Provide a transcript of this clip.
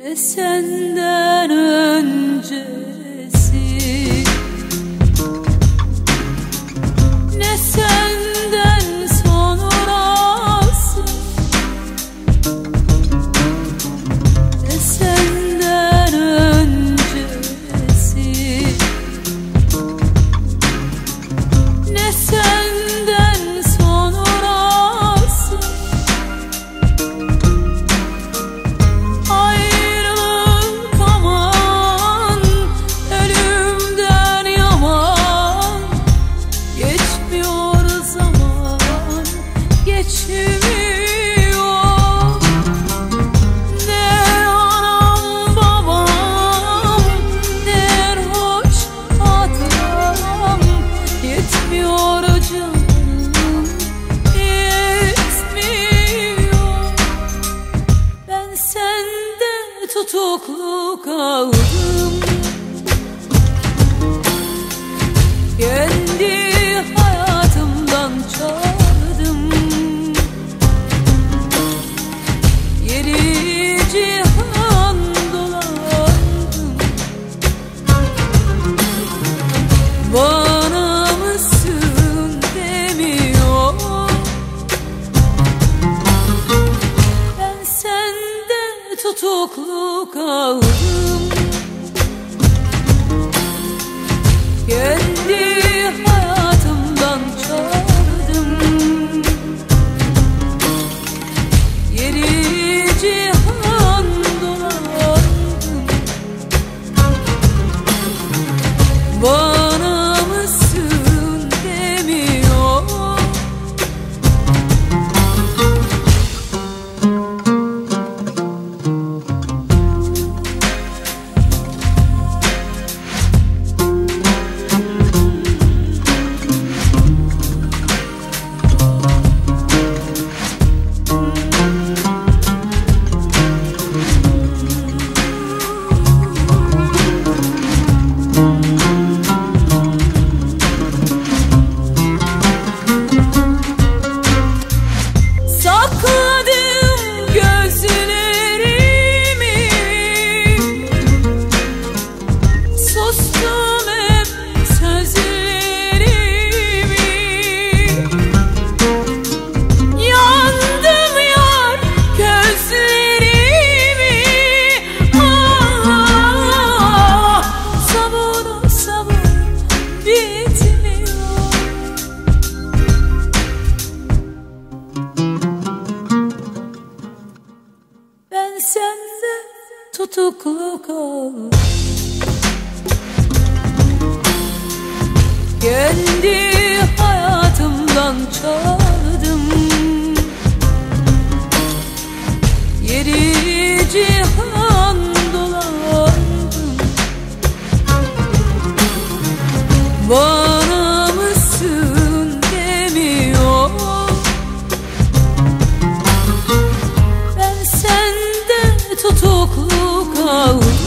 Ne senden önce tutuklu kaldım yoklu kaldım Kendi hayatımdan çaldım. Yeri cihan dolandım tutukluk ol Gönlüm oh.